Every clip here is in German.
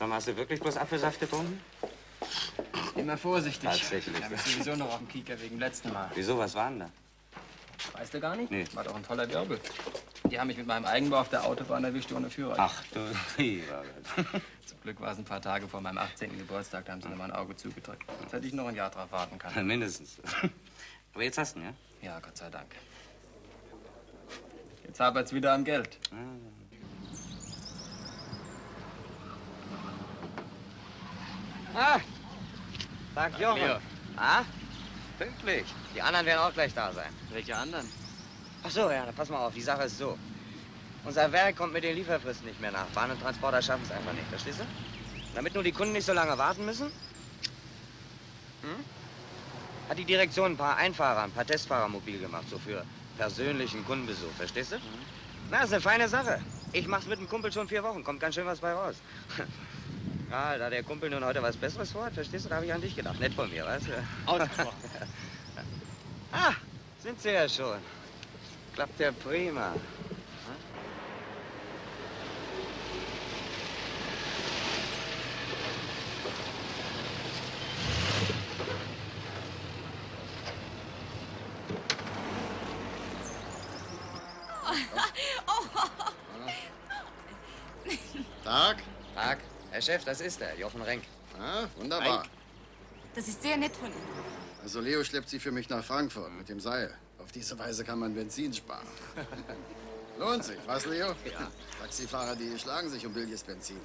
Mal, hast du wirklich bloß Apfelsaft getrunken? Immer vorsichtig. Tatsächlich. Ich habe sowieso noch auf dem Kieker wegen dem letzten Mal. Wieso, was war denn da? Weißt du gar nicht? Nee. War doch ein toller Wirbel. Die haben mich mit meinem Eigenbau auf der Autobahn erwischt ohne Führerschein. Ach du lieber. Zum Glück war es ein paar Tage vor meinem 18. Geburtstag, da haben sie mir mal ein Auge zugedrückt. Jetzt hätte ich noch ein Jahr drauf warten können. Mindestens. Aber jetzt hast du ihn, ja? Ja, Gott sei Dank. Jetzt hapert's wieder am Geld. Ah, Tag Jochen. Leo. Ah, pünktlich. Die anderen werden auch gleich da sein. Welche anderen? Ach so, ja, dann pass mal auf. Die Sache ist so. Unser Werk kommt mit den Lieferfristen nicht mehr nach. Bahn und Transporter schaffen es einfach nicht, verstehst du? Damit nur die Kunden nicht so lange warten müssen, hm? hat die Direktion ein paar Einfahrer, ein paar Testfahrer mobil gemacht, so für persönlichen Kundenbesuch, verstehst du? Na, ist eine feine Sache. Ich mach's mit dem Kumpel schon vier Wochen, kommt ganz schön was bei raus. Ja, da der Kumpel nun heute was Besseres vorhat, verstehst du, da habe ich an dich gedacht. Nett von mir, weißt du? Ausgesprochen. Ah, sind sie ja schon. Klappt ja prima. Tag. Tag. Herr Chef, das ist er, Jochen Renk. Ah, wunderbar. Das ist sehr nett von Ihnen. Also Leo schleppt sie für mich nach Frankfurt mit dem Seil. Auf diese Weise kann man Benzin sparen. Lohnt sich, was, Leo? Ja. Taxifahrer, die schlagen sich um billiges Benzin.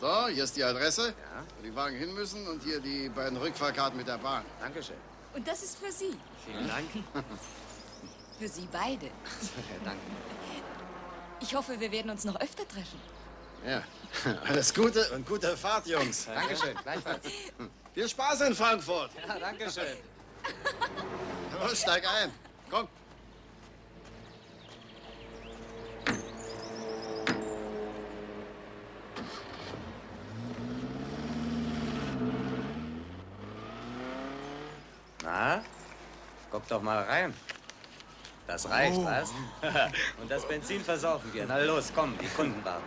So, hier ist die Adresse, wo die Wagen hin müssen und hier die beiden Rückfahrkarten mit der Bahn. Dankeschön. Und das ist für Sie. Vielen Dank. Für Sie beide. Danke. Ich hoffe, wir werden uns noch öfter treffen. Ja, alles Gute und gute Fahrt, Jungs. Dankeschön, gleichfalls. Viel Spaß in Frankfurt. Ja, Dankeschön. Los, steig ein. Komm. Na, guck doch mal rein. Das reicht, was? Und das Benzin versaufen wir. Na los, komm, die Kunden warten.